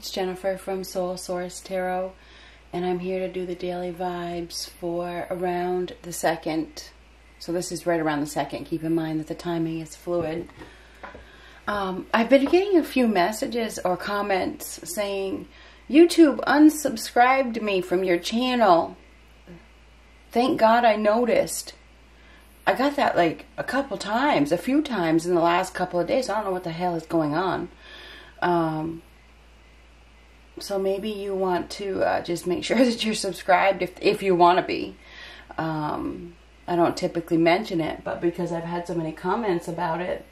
It's Jennifer from Soul Source Tarot, and I'm here to do the daily vibes for around the second. So, this is right around the second. Keep in mind that the timing is fluid. Um, I've been getting a few messages or comments saying, YouTube unsubscribed me from your channel. Thank God I noticed. I got that like a couple times, a few times in the last couple of days. I don't know what the hell is going on. Um, so maybe you want to uh, just make sure that you're subscribed if if you want to be. Um, I don't typically mention it, but because I've had so many comments about it,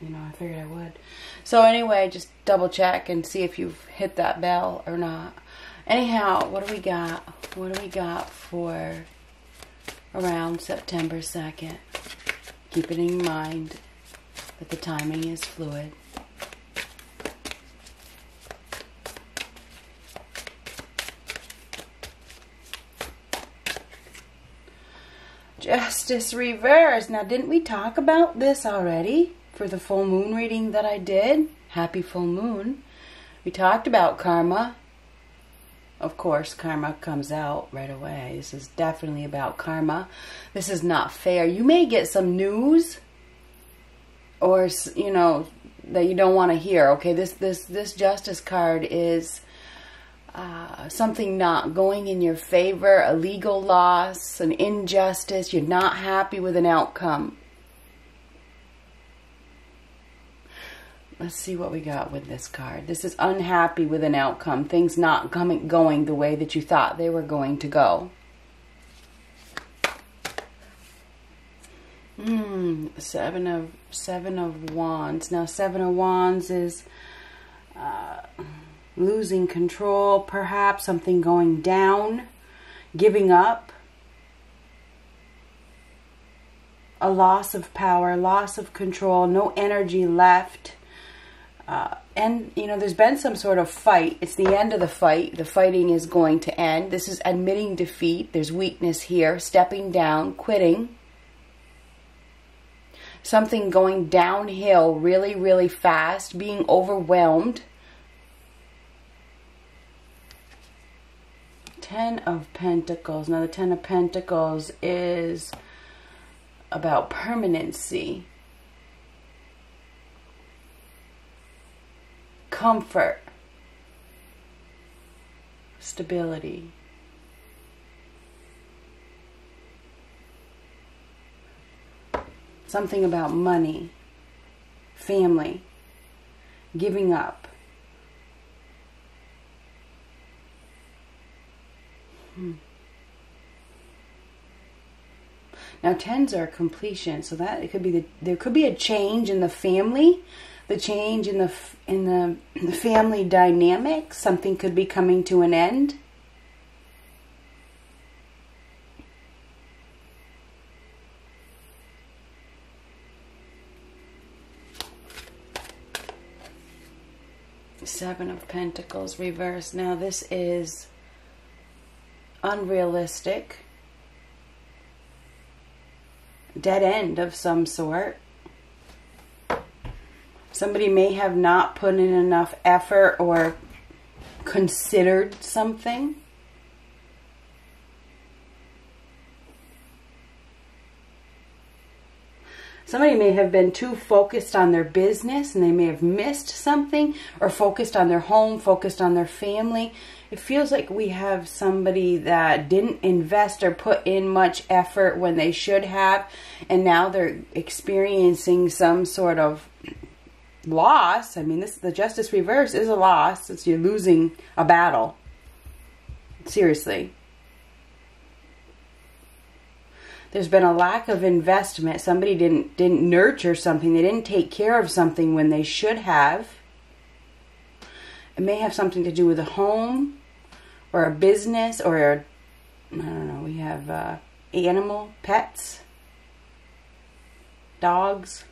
you know, I figured I would. So anyway, just double check and see if you've hit that bell or not. Anyhow, what do we got? What do we got for around September 2nd? Keep it in mind that the timing is fluid. Justice Reverse. Now, didn't we talk about this already for the full moon reading that I did? Happy full moon. We talked about karma. Of course, karma comes out right away. This is definitely about karma. This is not fair. You may get some news or you know that you don't want to hear. Okay, this this this justice card is uh, something not going in your favor, a legal loss, an injustice, you're not happy with an outcome. Let's see what we got with this card. This is unhappy with an outcome. Things not coming going the way that you thought they were going to go. Hmm, seven of seven of wands. Now, seven of wands is uh, losing control, perhaps something going down, giving up, a loss of power, loss of control, no energy left. Uh, and, you know, there's been some sort of fight. It's the end of the fight. The fighting is going to end. This is admitting defeat. There's weakness here, stepping down, quitting. Something going downhill really, really fast, being overwhelmed. Ten of Pentacles. Now, the Ten of Pentacles is about permanency, comfort, stability. Something about money, family, giving up. Now tens are completion, so that it could be the there could be a change in the family, the change in the in the, the family dynamic. Something could be coming to an end. Seven of Pentacles reverse. Now this is unrealistic, dead end of some sort. Somebody may have not put in enough effort or considered something. Somebody may have been too focused on their business and they may have missed something or focused on their home, focused on their family. It feels like we have somebody that didn't invest or put in much effort when they should have and now they're experiencing some sort of loss. I mean, this the justice reverse is a loss. It's you're losing a battle. Seriously there's been a lack of investment. Somebody didn't didn't nurture something. They didn't take care of something when they should have. It may have something to do with a home or a business or a, I don't know. We have uh, animal pets, dogs.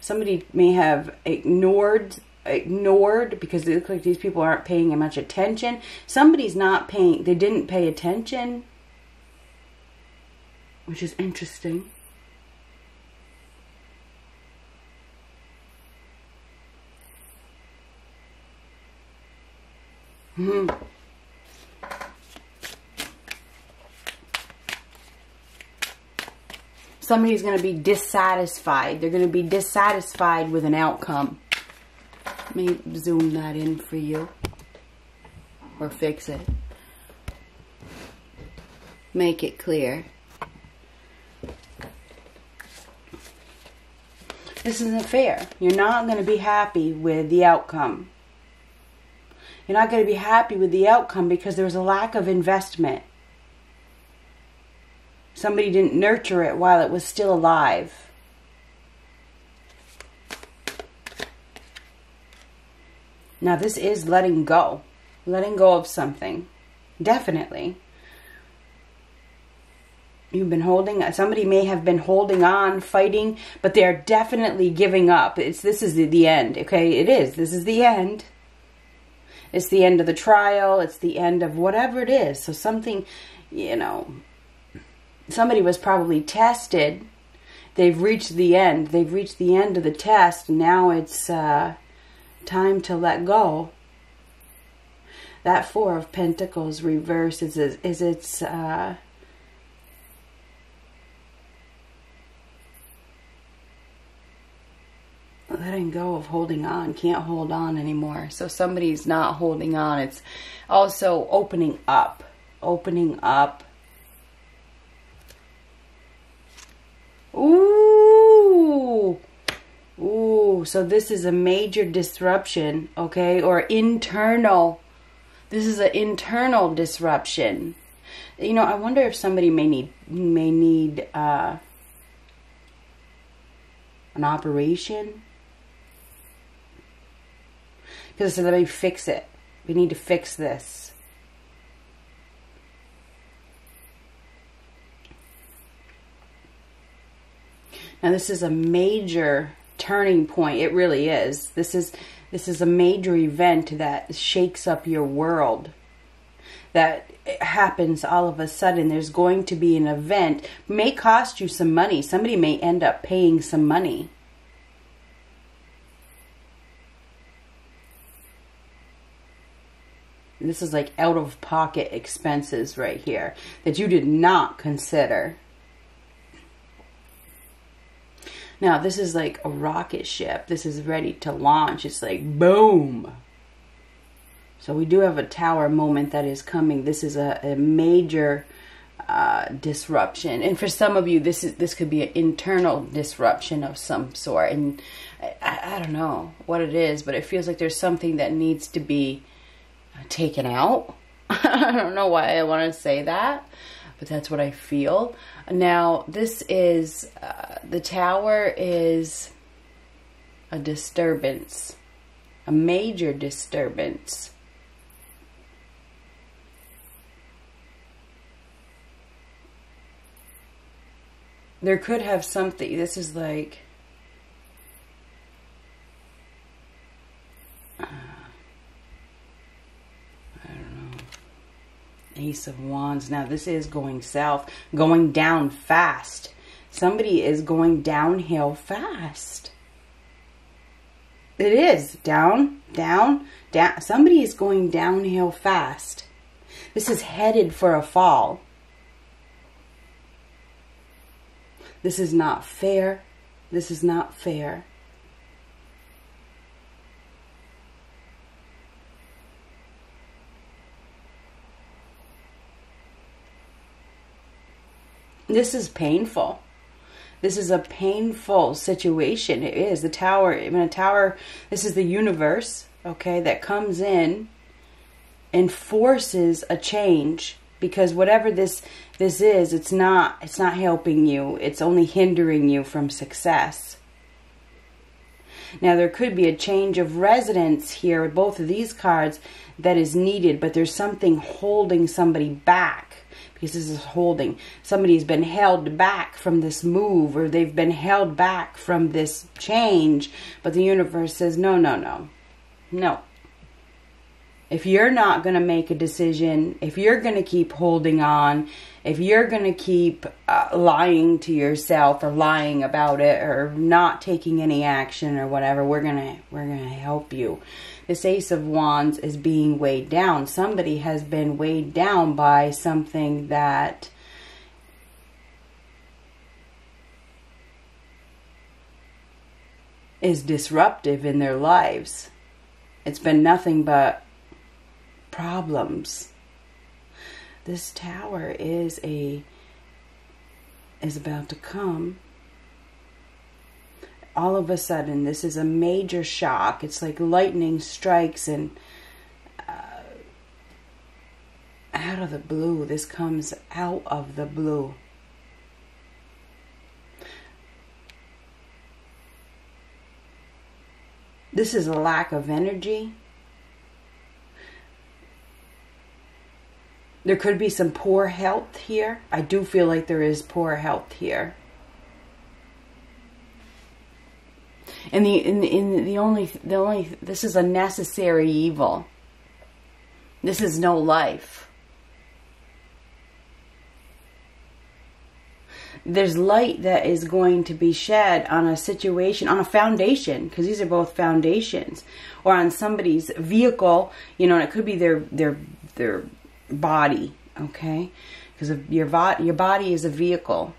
Somebody may have ignored ignored because it looks like these people aren't paying much attention. Somebody's not paying. They didn't pay attention which is interesting. Hmm. Somebody's going to be dissatisfied. They're going to be dissatisfied with an outcome. Let me zoom that in for you. Or fix it. Make it clear. This isn't fair. You're not going to be happy with the outcome. You're not going to be happy with the outcome because there's a lack of investment. Somebody didn't nurture it while it was still alive. Now, this is letting go, letting go of something. Definitely. You've been holding, somebody may have been holding on, fighting, but they're definitely giving up. It's, this is the, the end, okay? It is. This is the end. It's the end of the trial. It's the end of whatever it is. So something, you know, somebody was probably tested. They've reached the end. They've reached the end of the test. Now it's uh, time to let go. That Four of Pentacles reverse is, is, its... Uh, letting go of holding on can't hold on anymore so somebody's not holding on it's also opening up opening up ooh ooh so this is a major disruption okay or internal this is an internal disruption you know i wonder if somebody may need may need uh an operation because said, let me fix it. We need to fix this. Now this is a major turning point. It really is. This is this is a major event that shakes up your world. That happens all of a sudden. There's going to be an event. May cost you some money. Somebody may end up paying some money. This is like out of pocket expenses right here that you did not consider. Now, this is like a rocket ship. This is ready to launch. It's like boom. So we do have a tower moment that is coming. This is a, a major uh, disruption, and for some of you, this is this could be an internal disruption of some sort. And I, I don't know what it is, but it feels like there's something that needs to be taken out. I don't know why I want to say that, but that's what I feel. Now, this is, uh, the tower is a disturbance, a major disturbance. There could have something, this is like, Ace of Wands. Now, this is going south, going down fast. Somebody is going downhill fast. It is. Down, down, down. Somebody is going downhill fast. This is headed for a fall. This is not fair. This is not fair. This is painful. This is a painful situation. It is. The tower, when a tower, this is the universe, okay, that comes in and forces a change because whatever this this is it's not it's not helping you it's only hindering you from success now there could be a change of residence here with both of these cards that is needed but there's something holding somebody back because this is holding. Somebody's been held back from this move or they've been held back from this change, but the universe says, no, no, no, no. If you're not going to make a decision, if you're going to keep holding on, if you're going to keep uh, lying to yourself or lying about it or not taking any action or whatever, we're going to we're going to help you. This Ace of Wands is being weighed down. Somebody has been weighed down by something that is disruptive in their lives. It's been nothing but problems. This tower is a is about to come. All of a sudden, this is a major shock. It's like lightning strikes and uh, out of the blue. This comes out of the blue. This is a lack of energy. There could be some poor health here. I do feel like there is poor health here. And the in, in the only the only this is a necessary evil. This is no life. there's light that is going to be shed on a situation, on a foundation, because these are both foundations, or on somebody's vehicle, you know, and it could be their their their body, okay? Because your your body is a vehicle.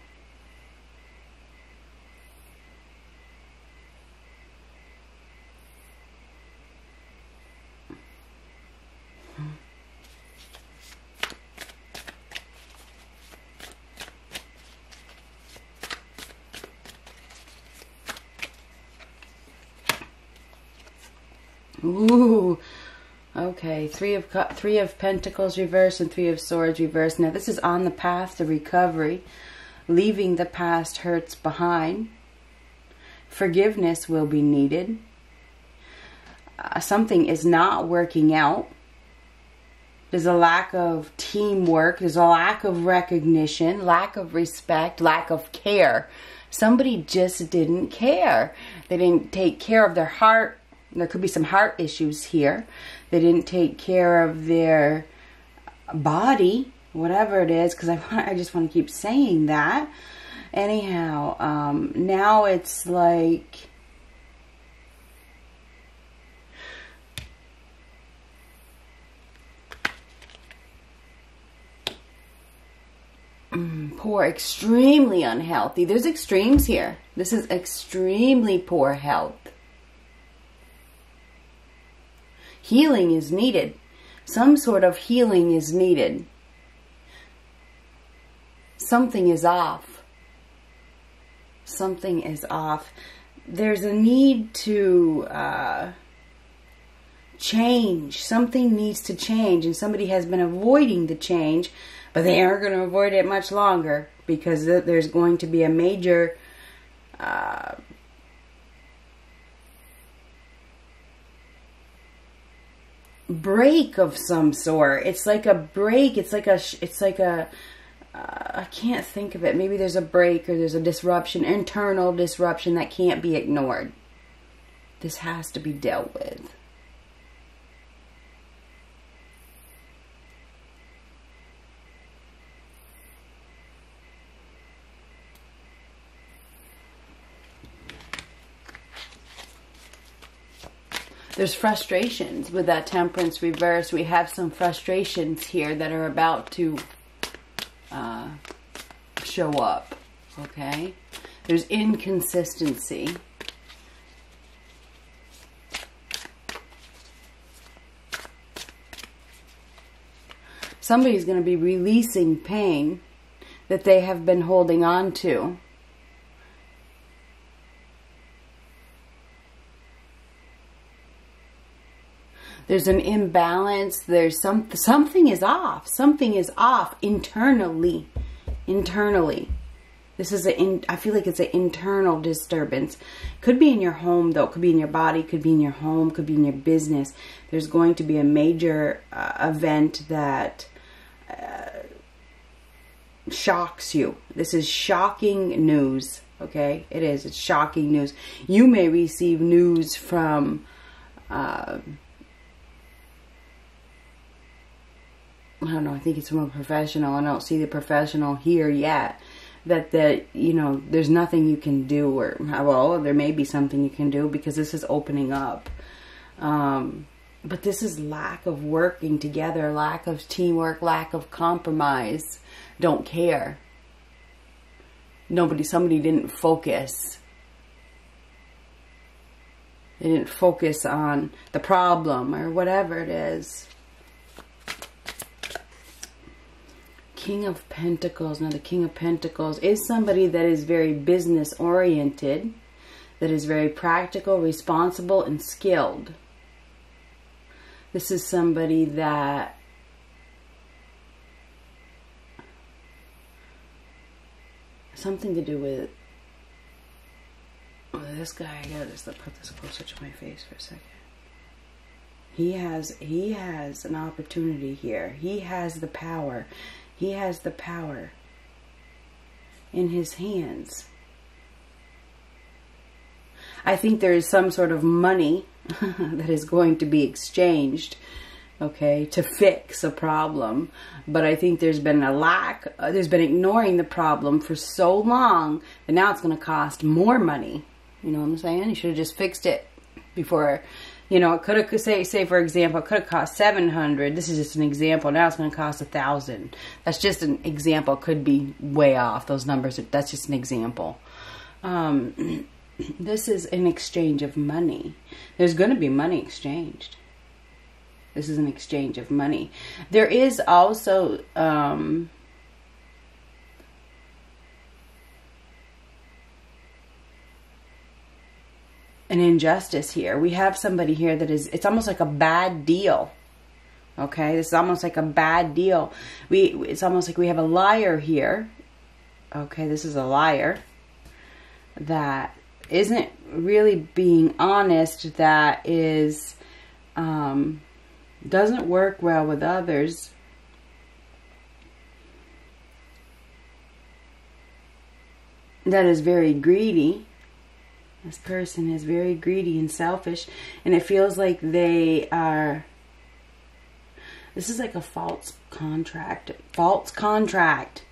Ooh. Okay, three of Pentacles reverse and three of Swords reverse. Now this is on the path to recovery, leaving the past hurts behind. Forgiveness will be needed. Uh, something is not working out. There's a lack of teamwork. There's a lack of recognition, lack of respect, lack of care. Somebody just didn't care. They didn't take care of their heart, there could be some heart issues here. They didn't take care of their body, whatever it is, because I, I just want to keep saying that. Anyhow, um, now it's like... Mm, poor, extremely unhealthy. There's extremes here. This is extremely poor health. Healing is needed. Some sort of healing is needed. Something is off. Something is off. There's a need to uh, change. Something needs to change, and somebody has been avoiding the change, but they aren't going to avoid it much longer because there's going to be a major uh, break of some sort. It's like a break. It's like a. It's like a. Uh, I can't think of it. Maybe there's a break or there's a disruption, internal disruption that can't be ignored. This has to be dealt with. There's frustrations with that temperance reverse. We have some frustrations here that are about to uh, show up. Okay? There's inconsistency. Somebody's going to be releasing pain that they have been holding on to. There's an imbalance there's some something is off something is off internally internally this is a in, I feel like it's an internal disturbance. Could be in your home though. Could be in your body. Could be in your home. Could be in your business. There's going to be a major uh, event that uh, shocks you. This is shocking news. Okay, it is. It's shocking news. You may receive news from. Uh, I don't know, I think it's from a professional. I don't see the professional here yet. That that you know, there's nothing you can do, or well, there may be something you can do because this is opening up. Um, but this is lack of working together, lack of teamwork, lack of compromise. Don't care. Nobody, somebody didn't focus. They didn't focus on the problem or whatever it is. King of Pentacles. Now, the King of Pentacles is somebody that is very business oriented, that is very practical, responsible, and skilled. This is somebody that something to do with oh, this guy. I gotta just put this closer to my face for a second. He has he has an opportunity here. He has the power. He has the power in his hands. I think there is some sort of money that is going to be exchanged, okay, to fix a problem. But I think there's been a lack, uh, there's been ignoring the problem for so long that now it's going to cost more money. You know what I'm saying? You should have just fixed it before you know, it could have say say for example, it could have cost seven hundred. This is just an example. Now it's going to cost a thousand. That's just an example. Could be way off those numbers. That's just an example. Um, this is an exchange of money. There's going to be money exchanged. This is an exchange of money. There is also um, an injustice here. We have somebody here that is, it's almost like a bad deal. Okay, this is almost like a bad deal. We, it's almost like we have a liar here. Okay, this is a liar that isn't really being honest. That is, um, doesn't work well with others. That is very greedy this person is very greedy and selfish, and it feels like they are. This is like a false contract. False contract.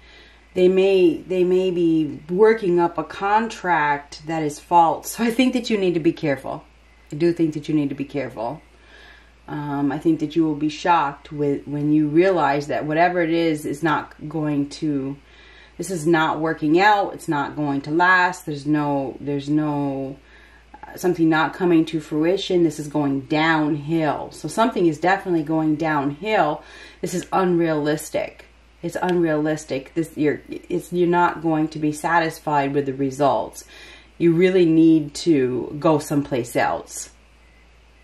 They may they may be working up a contract that is false. So I think that you need to be careful. I do think that you need to be careful. Um, I think that you will be shocked with when you realize that whatever it is is not going to this is not working out. It's not going to last. There's no, there's no, uh, something not coming to fruition. This is going downhill. So something is definitely going downhill. This is unrealistic. It's unrealistic. This you're it's you're not going to be satisfied with the results. You really need to go someplace else.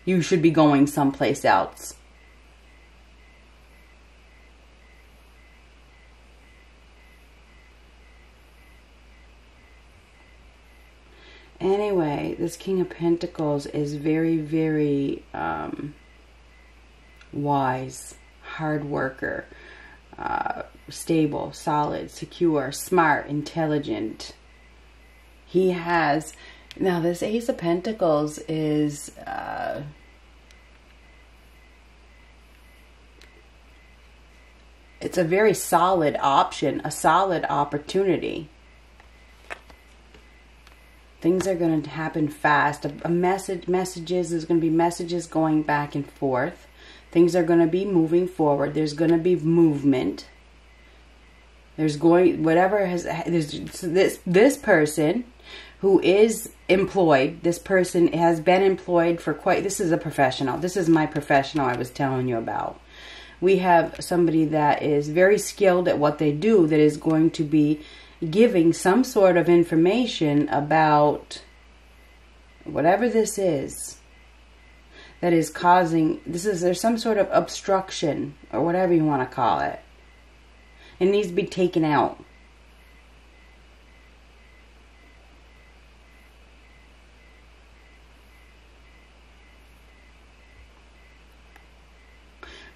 You should be going someplace else. Anyway, this King of Pentacles is very, very um, wise, hard worker, uh, stable, solid, secure, smart, intelligent. He has, now this Ace of Pentacles is, uh, it's a very solid option, a solid opportunity things are going to happen fast. A, a message, messages, there's going to be messages going back and forth. Things are going to be moving forward. There's going to be movement. There's going, whatever has, there's this, this person who is employed, this person has been employed for quite, this is a professional. This is my professional I was telling you about. We have somebody that is very skilled at what they do that is going to be giving some sort of information about whatever this is that is causing this is there's some sort of obstruction or whatever you want to call it. It needs to be taken out.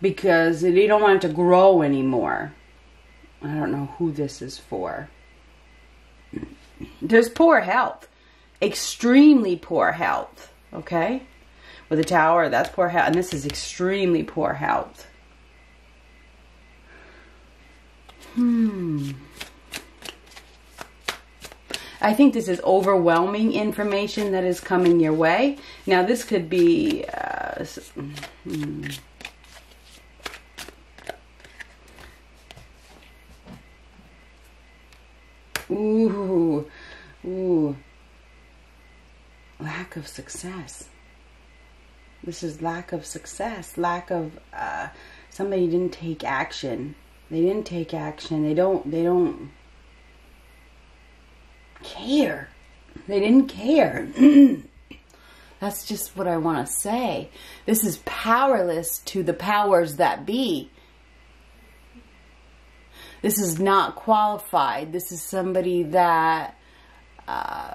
Because you don't want it to grow anymore. I don't know who this is for there's poor health, extremely poor health, okay? With a tower, that's poor health, and this is extremely poor health. Hmm. I think this is overwhelming information that is coming your way. Now, this could be. Uh, hmm. Ooh, ooh. Lack of success. This is lack of success, lack of uh, somebody didn't take action. They didn't take action. They don't. They don't care. They didn't care. That's just what I want to say. This is powerless to the powers that be. This is not qualified. This is somebody that uh,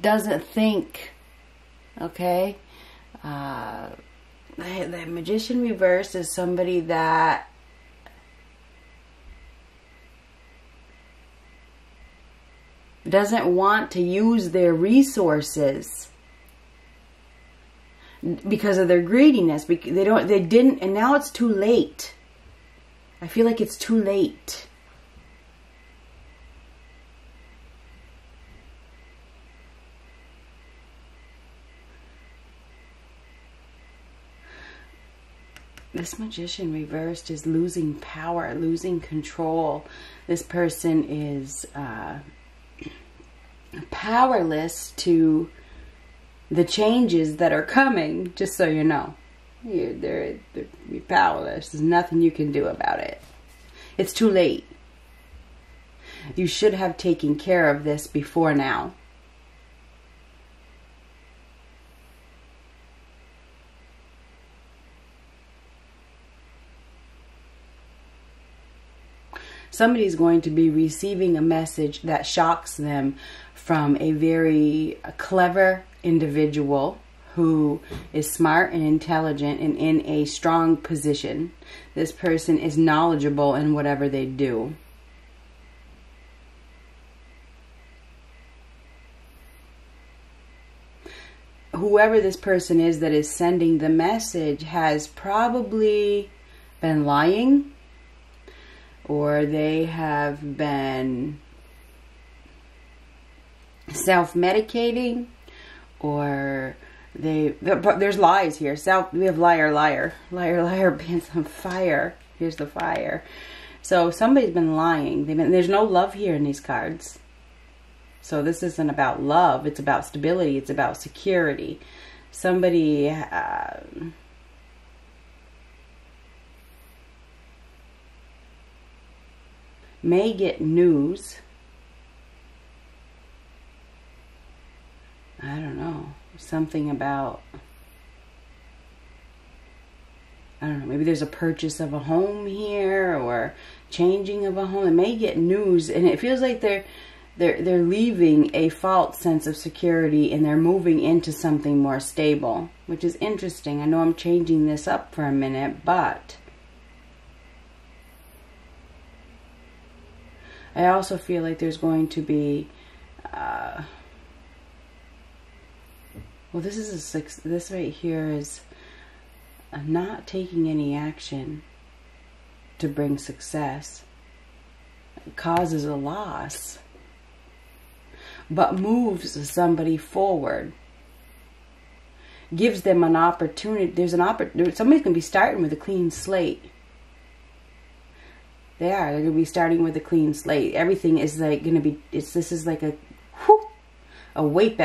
doesn't think, okay? Uh, the, the magician reverse is somebody that doesn't want to use their resources because of their greediness they don't they didn't and now it's too late i feel like it's too late this magician reversed is losing power, losing control. This person is uh, powerless to the changes that are coming, just so you know. You're, they're, they're powerless. There's nothing you can do about it. It's too late. You should have taken care of this before now. Somebody's going to be receiving a message that shocks them from a very clever individual who is smart and intelligent and in a strong position. This person is knowledgeable in whatever they do. Whoever this person is that is sending the message has probably been lying or they have been self-medicating or they but there's lies here. Self we have liar liar. Liar liar pants on fire. Here's the fire. So somebody's been lying. Been, there's no love here in these cards. So this isn't about love. It's about stability. It's about security. Somebody uh, may get news. I don't know, something about, I don't know, maybe there's a purchase of a home here or changing of a home. They may get news and it feels like they're, they're, they're leaving a false sense of security and they're moving into something more stable, which is interesting. I know I'm changing this up for a minute, but I also feel like there's going to be, uh, well, this is a six, this right here is not taking any action to bring success. It causes a loss, but moves somebody forward. Gives them an opportunity. There's an opportunity. Somebody's going to be starting with a clean slate they are. They're gonna be starting with a clean slate. Everything is like gonna be. It's this is like a, whew, a wipe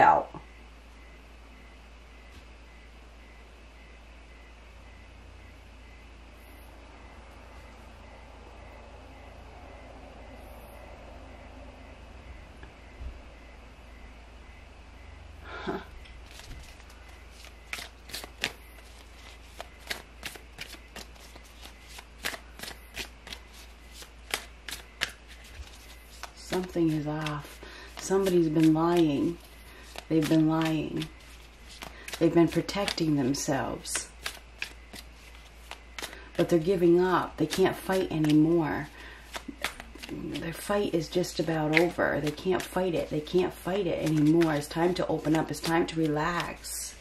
something is off. Somebody's been lying. They've been lying. They've been protecting themselves. But they're giving up. They can't fight anymore. Their fight is just about over. They can't fight it. They can't fight it anymore. It's time to open up. It's time to relax.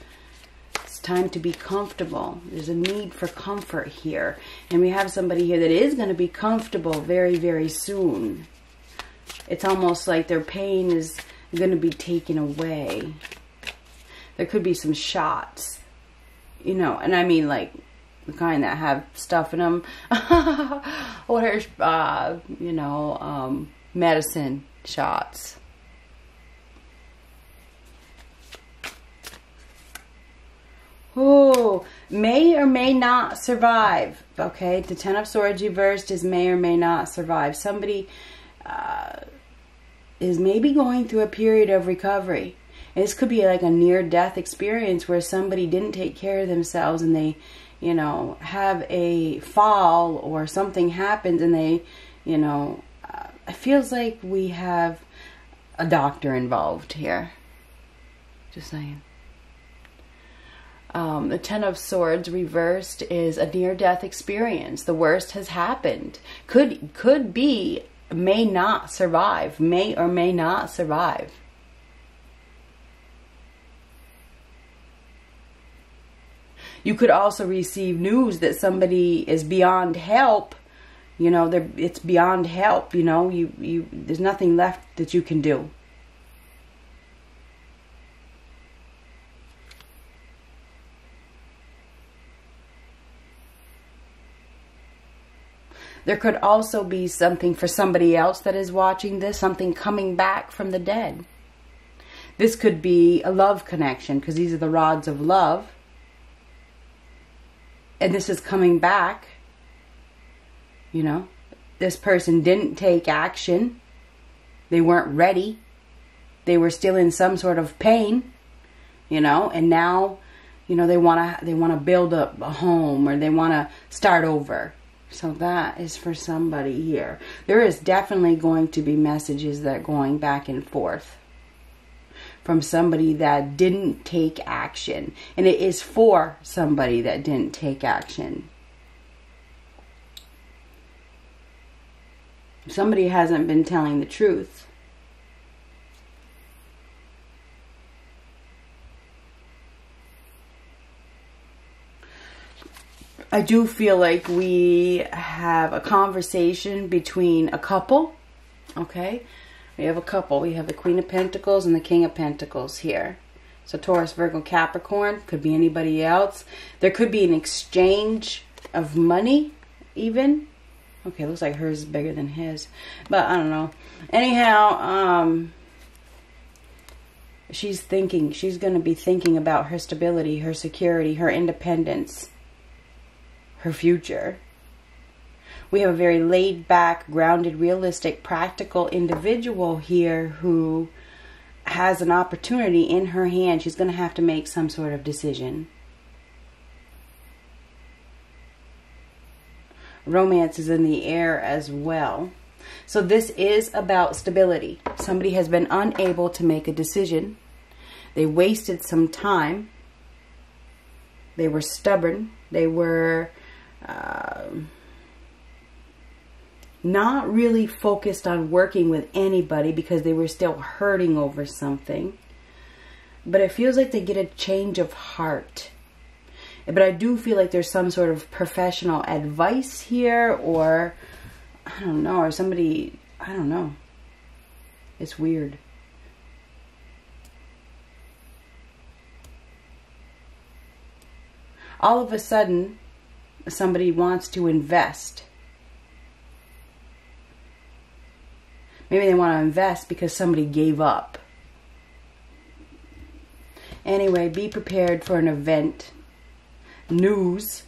It's time to be comfortable. There's a need for comfort here. And we have somebody here that is going to be comfortable very, very soon. It's almost like their pain is going to be taken away. There could be some shots, you know, and I mean like the kind that have stuff in them, or uh, you know, um, medicine shots. Oh, may or may not survive. Okay, the Ten of Swords reversed is may or may not survive. Somebody uh, is maybe going through a period of recovery. And this could be like a near death experience where somebody didn't take care of themselves and they, you know, have a fall or something happens and they, you know, uh, it feels like we have a doctor involved here. Just saying. Um, the Ten of Swords reversed is a near-death experience. The worst has happened. Could could be may not survive. May or may not survive. You could also receive news that somebody is beyond help. You know, it's beyond help. You know, you you there's nothing left that you can do. There could also be something for somebody else that is watching this, something coming back from the dead. This could be a love connection because these are the rods of love. And this is coming back. You know, this person didn't take action. They weren't ready. They were still in some sort of pain, you know, and now, you know, they want to they want to build a, a home or they want to start over so that is for somebody here. There is definitely going to be messages that going back and forth from somebody that didn't take action. And it is for somebody that didn't take action. Somebody hasn't been telling the truth. I do feel like we have a conversation between a couple. Okay? We have a couple. We have the Queen of Pentacles and the King of Pentacles here. So Taurus, Virgo, Capricorn. Could be anybody else. There could be an exchange of money, even. Okay, looks like hers is bigger than his. But I don't know. Anyhow, um, she's thinking, she's going to be thinking about her stability, her security, her independence her future. We have a very laid back, grounded, realistic, practical individual here who has an opportunity in her hand. She's going to have to make some sort of decision. Romance is in the air as well. So this is about stability. Somebody has been unable to make a decision. They wasted some time. They were stubborn. They were um, not really focused on working with anybody because they were still hurting over something. But it feels like they get a change of heart. But I do feel like there's some sort of professional advice here or, I don't know, or somebody, I don't know. It's weird. All of a sudden, somebody wants to invest. Maybe they want to invest because somebody gave up. Anyway, be prepared for an event, news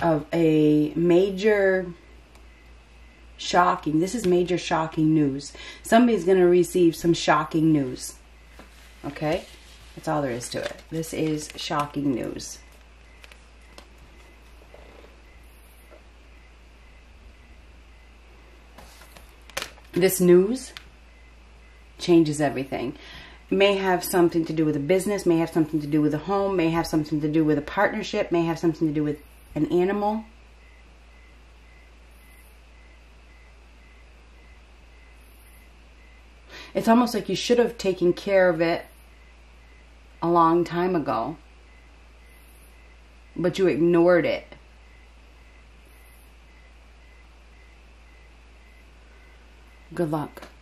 of a major shocking. This is major shocking news. Somebody's going to receive some shocking news. Okay? That's all there is to it. This is shocking news. This news changes everything. may have something to do with a business, may have something to do with a home, may have something to do with a partnership, may have something to do with an animal. It's almost like you should have taken care of it a long time ago. but you ignored it. Good luck.